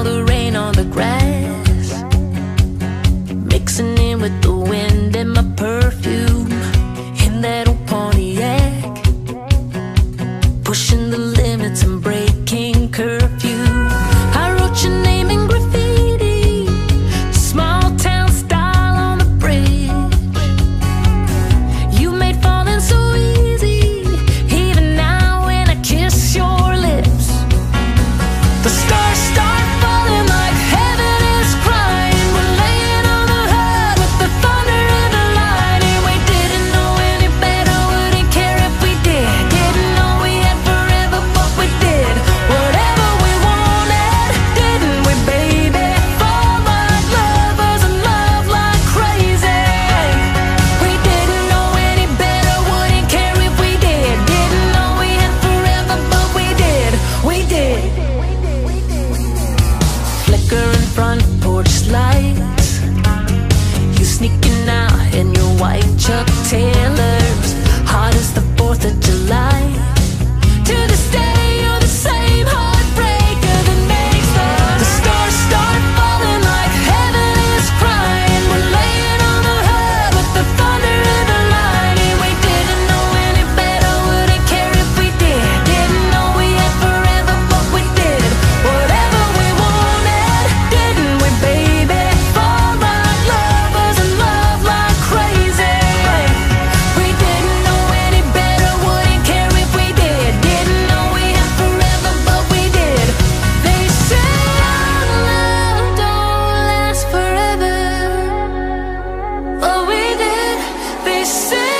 all the say